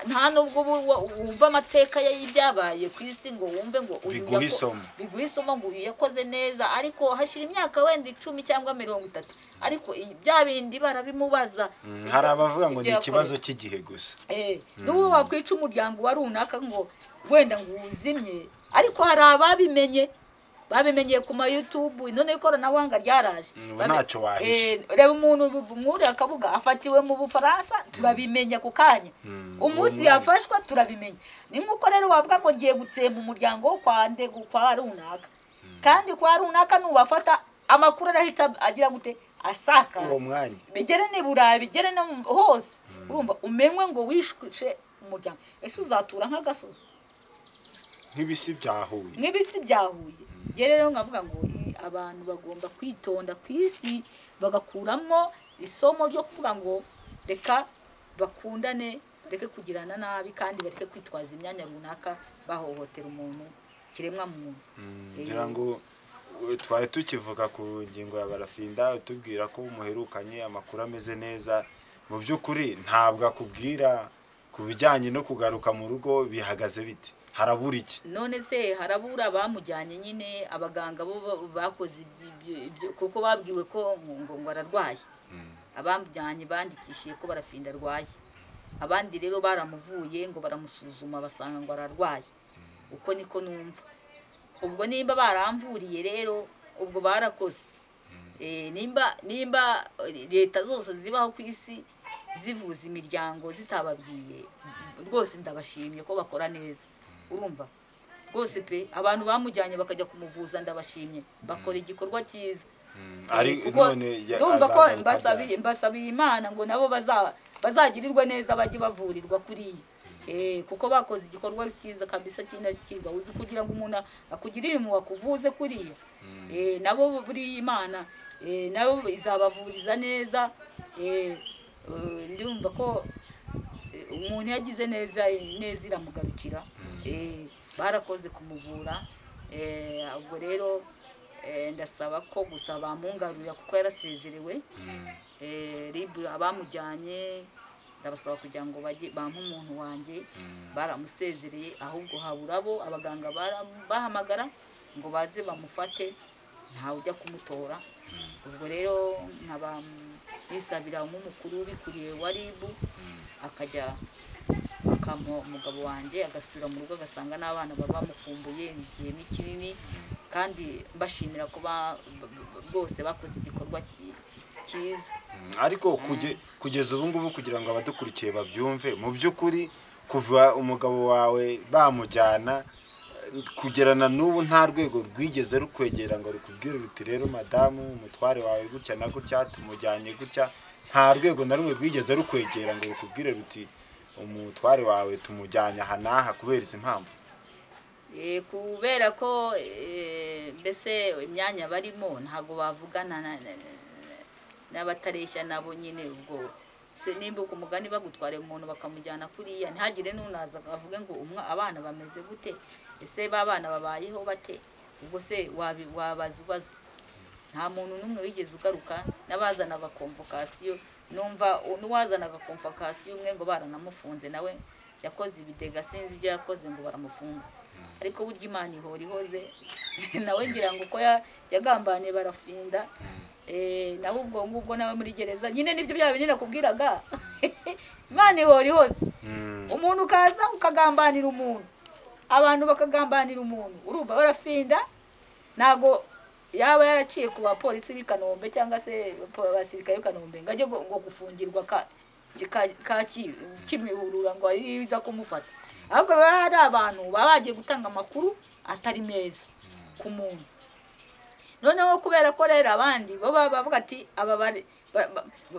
nta- nubwo wumva amateka ye y'ibyabaye ku isi ngo wumve ngo Biguha isomo. biguha isomo ngo uyu yakoze neza ariko hashira imyaka wenda icumi cyangwa mirongo itatu ariko bya bindi barabimubaza Mm, hari abavuga ngo ni ikibazo cy'igihe gusa Eh, n'ubu wakwica umuryango wa runaka ngo wenda ngo uwuzimye ariko hari ababimenye babimenyeye ku ma YouTube none ikoranabuhanga ryaraje. Mm, ntacyo wahisha. Eh, reba umuntu muri akabuga afatiwe mu bufaransa turabimenya ku kanya. Mm, umunsi yafashwa turabimenya ni nk'uko rero wavuga ngo ngiye gutsemba umuryango wo kwa nde kwa runaka. Kandi kwa runaka nubafata amakuru arahita agira gute asakara uwo mwanya. Bigere ni burayi bigere no hose. Urumva umenywe ngo wishushe umuryango. Ese uzatura nk'agasozi? Nk'ibisi byahuye. Nk'ibisi byahuye. Njye rero nkavuga ngo i- abantu bagomba kwitonda ku isi bagakuramo isomo ryo kuvuga ngo reka bakundane bareke kugirana nabi kandi bareke kwitwaza imyanya runaka bahohotera umuntu kiremwa muntu Mm, ngira ngo twari tukivuga ku ngingo ya barafinda utubwira ko muherukanye amakuru ameze neza. Mu by'ukuri ntabwo akubwira ku bijyanye no kugaruka mu rugo bihagaze bite? Harabura iki none se harabura abamujyanye nyine abaganga bo ba- bakoze ibyo- kuko babwiwe ko ngo ararwaye. Mm, abamujyanye bandikishije ko barafinda arwaye. Abandi rero baramuvuye ngo baramusuzuma basanga ngo ararwaye. Uko niko numva. Ubwo nimba baramvuriye rero ubwo barakoze. Eh, nimba nimba leta zose zibaho ku isi zivuza imiryango zitababwiye rwose ndabashimye ko bakora neza. Urumva? Rwose pe abantu bamujyanye bakajya kumuvuza ndabashimye. Bakora igikorwa cyiza. Mm, Eh, ndumva ko mbasabiye imana ngo nabo baza- bazagirirwe neza bajye bavurirwa kuriya Eh, kuko bakoze igikorwa cyiza kabisa cy'indashyikirwa uzi kugira ngo umuntu akugirire impuhwe akuvuze kuriya Eh, nabo buriya imana eh, nabo izabavuriza neza. Ndumva ko umuntu yagize neza neza iramugarukira. Barakoze kumuvura Eh, ubwo rero eh, ndasaba ko gusa bamungarurira kuko yarasezerewe. Mm, Eh, ribu abamujyanye ndabasaba kugira ngo bajye bampe umuntu wanjye mm, baramusezereye ahubwo habura bo abaganga bara- bahamagara ngo baze bamufate ntawe ujya kumutora. Ubwo rero nkaba nisabira nk'umukuru ubikuriye wa ribu akajya akampa umugabo wanjye agasubira mu rugo agasanga n'abana baba bamukumbuye igihe ni kinini kandi mbashimira ko ba- ba- ba- bose bakoze igikorwa cyiza mm. ariko kuge- kugeza ubu ngubu kugira ngo abadukurikiye babyumve mu by'ukuri kuva umugabo wawe bamujyana kugerana n'ubu nta rwego rwigeze rukwegera ngo rukubwire ruti rero madamu umutware wawe gutya na gutya tumujyanye gutya nta rwego na rumwe rwigeze rukwegera ngo rukubwire ruti umutware wawe tumujyanye aha n'aha kubera izi mpamvu? Eh, kubera ko eh, mbese imyanya barimo ntabwo bavugana na- na- na- n'abatareshya nabo nyine ubwo. Nimba ku mugani bagutwara umuntu bakamujyana kuriya ntihagire n'unaza avuge ngo abana bameze gute? Ese ba bana babayeho bate? Ubwo se wabaza nta muntu n'umwe wigeze ugaruka n'abazanaga komvokasiyo numva n'uwazanaga komvokasiyo umwe ngo baranamufunze nawe yakoze ibidega sinzi ibyo yakoze ngo baramufunga. Ariko burya imana ihora ihoze nawe ngira ngo uko ya- yagambaniye barafinda. Eh, nawe ubwo ngubwo nawe muri gereza nyine ni byo bya binini nakubwiraga? Imana ihora ihoze. Mm, umuntu ukaza ukagambanira umuntu. Abantu bakagambanira umuntu. Urumva barafinda ntabwo yaba yaraciye ku bapolisi b'i kanombe cyangwa se abasirikare b'i kanombe ngo ajye ngo gufungirwa kimihurura ngo iza kumufata. Ahubwo baba hari abantu baba bagiye gutanga amakuru atari meza ku muntu. Noneho kubera ko rero abandi baba bavuga ati aba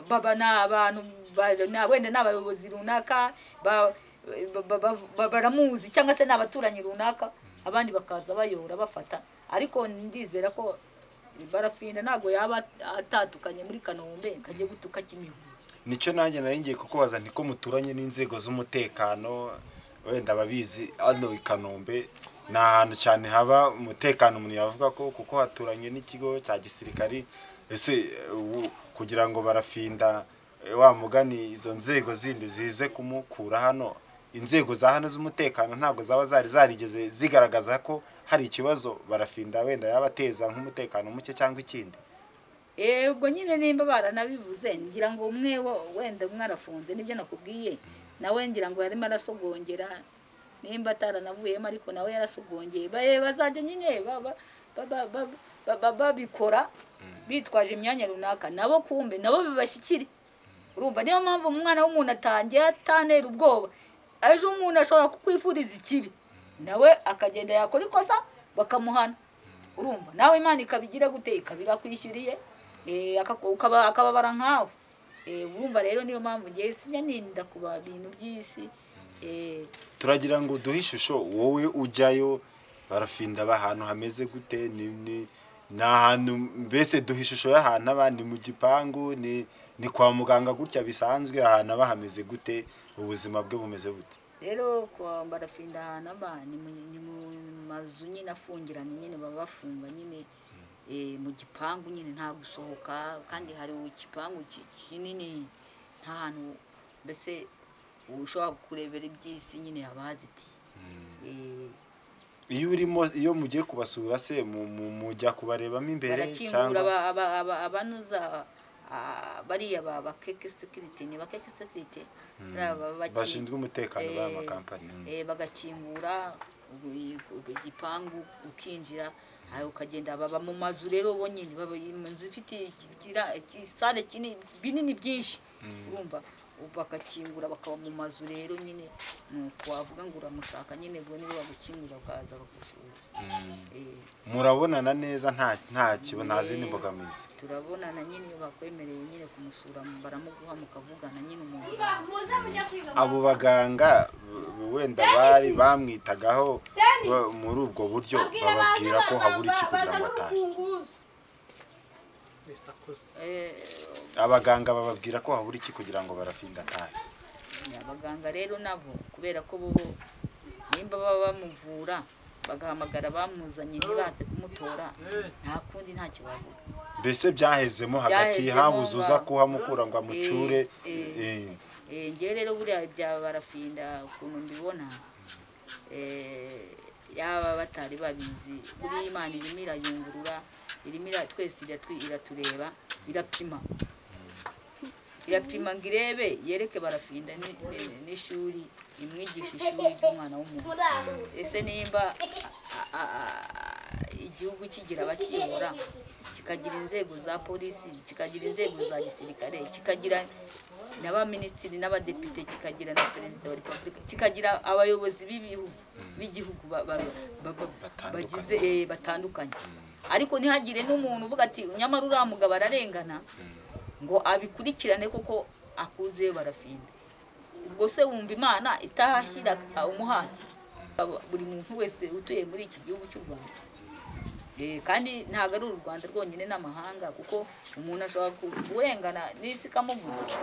baba ni abantu wenda ni abayobozi runaka ba- ba- ba- ba- baramuzi cyangwa se ni abaturanyi runaka. Abandi bakaza bayora bafata ariko ndizera ko barafinda ntabwo yaba atatukanye muri kanombe kajye gutuka kimihu ni cyo nanjye nari ngiye kukubaza niko muturanye n'inzego z'umutekano wenda ababizi hano i kanombe ni ahantu cyane haba umutekano umuntu yavuga ko kuko haturanye n'ikigo cya gisirikari ese kugira ngo barafinda eh, wa mugani izo nzego zindi zize kumukura hano inzego za hano z'umutekano ntabwo zaba zari zarigeze zigaragaza ko hari ikibazo barafinda wenda yaba ateza nk'umutekano muke cyangwa ikindi? Eh, ubwo nyine nimba baranabivuze ngira ngo umwe wenda umwe arafunze ni byo nakubwiye. Nawe ngira ngo yarimo arasogongera nimba ataranavuyemo ariko nawe yarasogongeye Ba- bazajya nyine ba- ba- ba- ba- ba- ba- ba- babikora bitwaje imyanya runaka. Nabo kumbe nabo bibashyikire. Urumva niyo mpamvu umwana w'umuntu atangiye atanera ubwoba. Ejo umuntu ashobora kukwifuriza ikibi. Nawe akagenda yakora ikosa bakamuhana. Urumva nawe imana ikabigira gute? Ikaba irakwishyuriye eh, akababara nkawe. Eh, urumva rero niyo mpamvu ngewe sinjya ninda ku bintu by'isi Eh, turagira ngo duhe ishusho wowe ujyayo barafinda ahantu hameze gute? Ni ahantu mbese duha ishusho y'ahantu aba ni mu gipangu ni ni kwa muganga gutya bisanzwe ahantu aba hameze gute? Ubuzima bwe bumeze bute? Rero kwa barafinda ahantu aba ni mu- mazu nyine afungiranye nyine baba bafunga nyine eh, mu gipangu nyine nta gusohoka kandi hari igipangu ki- kinini nta hantu mbese ushobora kurebera iby'isi nyine haba hazitiye Eh, iyo urimo iyo mugiye kubasura se mu- mu- mujya kubarebamo imbere barakingura cyangwa aba- abanuza bariya ba ba keke sekiriti ni ba keke sekiriti ba- baki- bashinzwe umutekano b'aya eh, makampani. Mm. eh, bagakingura igipangu ukinjira ukagenda baba mu mazu rero bonyine baba mu nzu ifite kinini binini byinshi. Urumva? Ubu bagakingura bakaba mu mazu rero nyine. Nuko wavuga ngo uramushaka nyine ubwo nibo bagukingura ukaza bakagusuhuza Eh, murabonana neza nta nta kiba nta zindi mbogamizi. Turabonana nyine iyo bakwemereye nyine kumusura baramuguha mukavugana nyine umuntu. Abo baganga wenda bari bamwitagaho ba- muri ubwo buryo bababwira ko habura iki kugira ngo atahe abaganga bababwira ko habura iki kugira ngo barafinda atahe? Abaganga rero nabo kubera ko nimba baba bamuvura bagahamagara bamuzanye ntibaze kumutora nta kundi ntacyo bavuga. Mbese byahezemo hagati habuze uza kuhamukura ngo amucure? Eh, eh, Eh, njyewe rero buriya bya barafinda ukuntu mbibona eh, yaba batari babizi. Buriya imana irimo irayungurura irimo twese iratureba irapima. Irapima ngo irebe yereke barafinda ni- ni- n'ishuri imwigisha ishuri ry'umwana w'umuntu. Ese nimba igihugu kigira abakiyobora kikagira inzego za polisi kikagira inzego za gisirikare kikagira n'abaminisitiri n'abadepite kikagira na perezida wa repubulika kikagira abayobozi b'ibihugu b'igihugu bagize eh, batandukanye. Ariko ntihagire n'umuntu uvuga ati nyamara uriya mugabo ararengana ngo abikurikirane koko akuzeyo barafinda ubwo se wumva imana itahashyira umuhati? Aba- buri muntu wese utuye muri iki gihugu cy'u rwanda. Kandi ntabwo ari u rwanda rwonyine n'amahanga kuko umuntu ashobora kurengana n'isi ikamuvuga.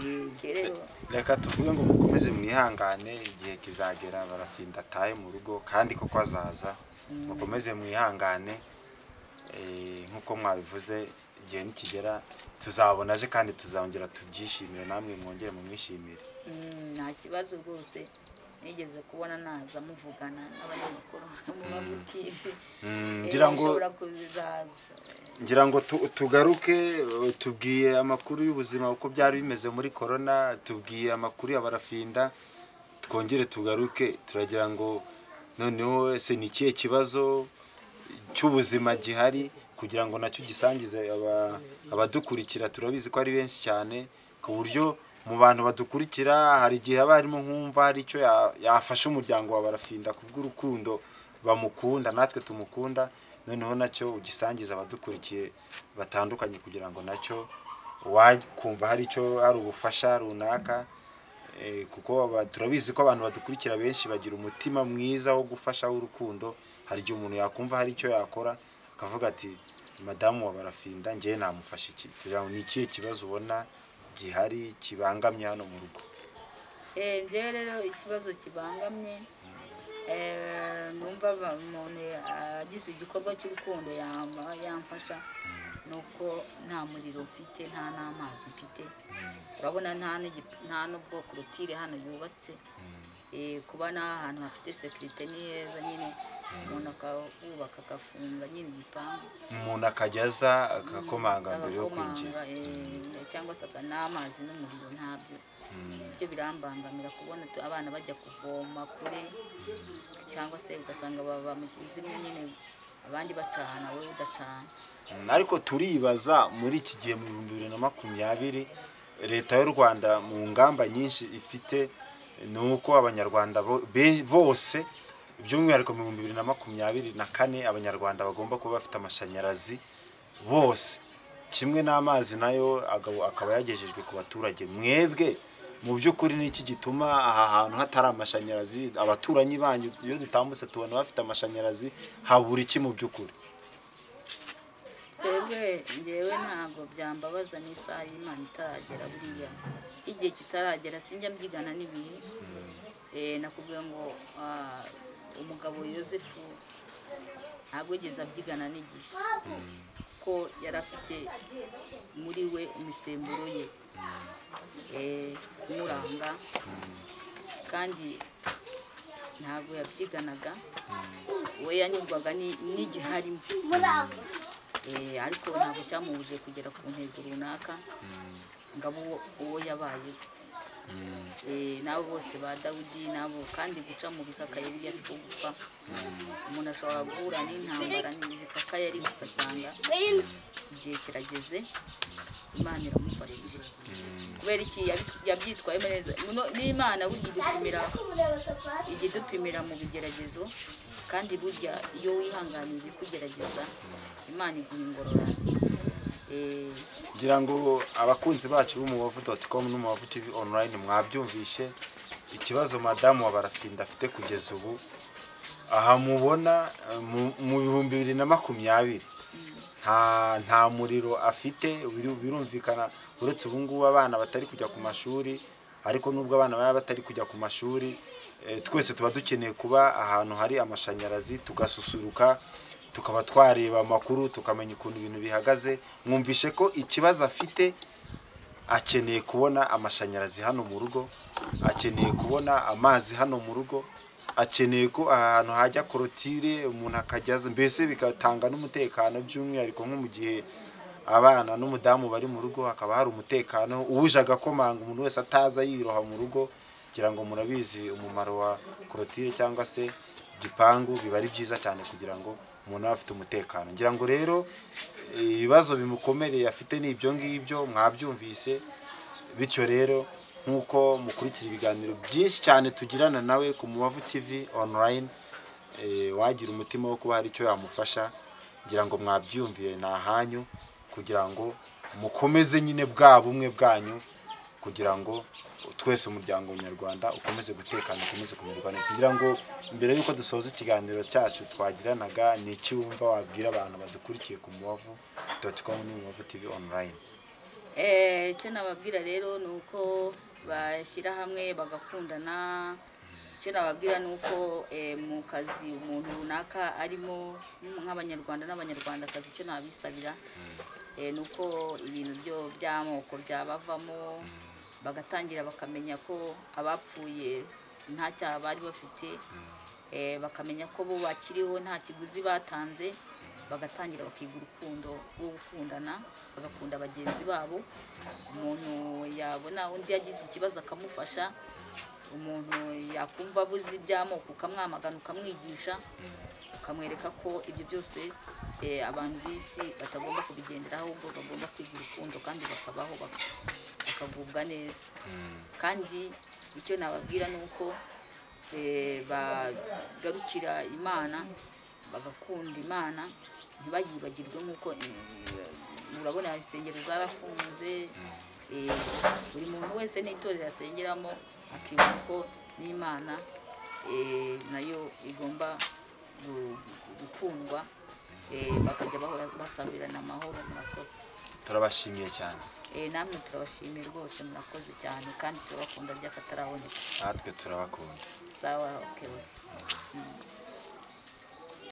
Eh, rero reka tuvuge ngo mukomeze mwihangane igihe kizagera barafinda atahe mu rugo kandi koko azaza. Mukomeze mwihangane. Eh, nk'uko mwabivuze igihe nikigera tuzabona aje kandi tuzongera tubyishimire namwe mwongere mumwishimire. Mm, nta kibazo rwose. Nigeze kubona naza muvugana n'abanyamakuru no mu mabutivi Mm, Eh, ngira ngo tu- tugaruke uh, tubwiye amakuru y'ubuzima uko byari bimeze muri corona tubwiye amakuru ya barafinda twongere tugaruke turagira ngo noneho ese ni ikihe kibazo cy'ubuzima gihari? Kugira ngo na cyo gisangize aba- abadukurikira turabizi ko ari benshi cyane ku buryo mu bantu badukurikira hari igihe haba harimo nkumva hari icyo ya- yafasha umuryango wa barafinda ku bw'urukundo bamukunda natwe tumukunda noneho na cyo ugisangiza abadukurikiye batandukanye kugira ngo na cyo wakumva hari icyo hari ubufasha runaka eh, kuko turabizi ko abantu badukurikira benshi bagira umutima mwiza wo gufasha w'urukundo hari igihe umuntu yakumva hari icyo yakora akavuga ati madamu wa barafinda ngewe namufasha iki? Ni ikihe kibazo ubona gihari kibangamye hano mu rugo? Eh, njyewe rero ikibazo kibangamye eh, numva ba- umuntu agize igikorwa cy'urukundo yamfasha ni uko nta muriro ufite nta n'amazi mfite. Urabona nta nta n'ubwo korotire hano yubatse. Eh, kuba n'ahantu hafite sekirite ni heza nyine. Umuntu akahubaka agafunga nyine igipangu umuntu akajya aza agakomanga mbere yo kwinjira. eh, cyangwa se n'amazi n'umuriro ntabyo. Ibyo birambangamira kubona abana bajya kuvoma kure cyangwa se ugasanga baba mu kizimwe nyine abandi bacana wowe udacana. Mm, ariko turibaza muri iki gihe mu bihumbi bibiri na makumyabiri leta y'u rwanda mu ngamba nyinshi ifite ni uko abanyarwanda bose by'umwihariko mu bihumbi bibiri na makumyabiri na kane abanyarwanda bagomba kuba bafite amashanyarazi bose. Kimwe n'amazi na yo akaba yagejejwe ku baturage. Mwebwe mu by'ukuri ni iki gituma aha hantu hatari amashanyarazi? Abaturanyi banyu iyo dutambutse tubona bafite amashanyarazi habura iki mu by'ukuri? Twebwe ngewe ntabwo byambabaza n'isaha y'imana itaragera buriya. Igihe kitaragera sinjya mbyigana n'ibihe. Eh, nakubwiye ngo ah, umugabo yosefu ntabwo yigeze abyigana n'igihe. Ko yari afite muri we imisemburo ye eh, imuranga kandi ntabwo yabyiganaga we yanyurwaga ni- n'igiharimo Eh, ariko ntabwo cyamubujije kugera ku ntego runaka ngo abe uwo- yabayeho. Eh, n'abo bose ba dawudi n'abo kandi guca mu bikakaye burya si ko gupfa. Umuntu ashobora guhura n'intambara n'ibikakaye ariko ugasanga igihe kirageze imana iramufashije kubera iki? Yabyitwayemo neza. N'imana burya idupimira ijya idupimira mu bigeragezo kandi burya iyo wihanganiye ibikugerageza imana iguha ingororano. Eh, ngira ngo abakunzi bacu b'umubavu doti komu n'umubavu tivi onurayini mwabyumvishe ikibazo madamu wa barafinda afite kugeza ubu aha mubona mu- bihumbi bibiri na makumyabiri. Nta muriro afite biru- birumvikana. Uretse ubu ngubu abana batari kujya ku mashuri ariko nubwo abana baba batari kujya ku mashuri eh, twese tuba dukeneye kuba ahantu hari amashanyarazi tugasusuruka tukaba twareba amakuru tukamenya ukuntu ibintu bihagaze. Mwumvishe ko ikibazo afite akeneye kubona amashanyarazi hano mu rugo akeneye kubona amazi hano mu rugo akeneye ko ahantu hajya korotire umuntu akajya aza. Mbese bigatanga n'umutekano by'umwihariko nko mu gihe abana n'umudamu bari mu rugo hakaba hari umutekano uje agakomanga umuntu wese ataza yiroha mu rugo kugira ngo murabizi umumaro wa korotire cyangwa se igipangu biba ari byiza cyane kugira ngo umuntu abe afite umutekano. Ngira ngo rero ibibazo bimukomereye afite ni ibyo ngibyo mwabyumvise bityo rero nk'uko mukurikira ibiganiro byinshi cyane tugirana nawe ku mubavu tv online eh, wagira umutima wo kuba hari icyo yamufasha ngira ngo mwabyumviye ni ahanyu kugira ngo mukomeze nyine bwa bumwe bwanyu kugira ngo twese umuryango nyarwanda ukomeze gutekana ukomeze kumererwa neza. Ngira ngo mbere y'uko dusoza ikiganiro cyacu twagiranaga ni iki wumva wabwira abantu badukurikiye ku mubavu doti komu n'umubavu tv online? Eh, icyo nababwira rero ni uko bashyira hamwe bagakundana. Icyo nababwira ni uko eh, mu kazi umuntu runaka arimo nk'abanyarwanda n'abanyarwandakazi icyo nabisabira eh, ni uko ibintu byo by'amoko byabavamo bagatangira bakamenya ko abapfuye nta cyaha bari bafite eh, bakamenya ko bo bakiriho nta kiguzi batanze bagatangira bakiga urukundo rwo gukundana bagakunda bagenzi babo. Umuntu yabona undi yagize ikibazo akamufasha umuntu yakumva abuze iby'amoko ukamwamagana ukamwigisha ukamwereka ko ibyo byose eh, abantu b'isi batagomba kubigenderaho ahubwo bagomba kwiga urukundo kandi bakabaho bak- bakagubwa neza. Kandi icyo nababwira ni uko eh, bagarukira imana bagakunda imana ntibayibagirwe nk'uko eh, murabona insengero zarafunze eh, buri muntu wese n'itorero asengeramo akibuka ko n'imana na yo igomba gu- gukundwa bakajya bahora basabirana amahoro murakoze. Turabashimiye cyane. Namwe turabashimiye rwose murakoze cyane kandi turabakunda by'akataraboneka natwe turabakunda sawa okay, okay.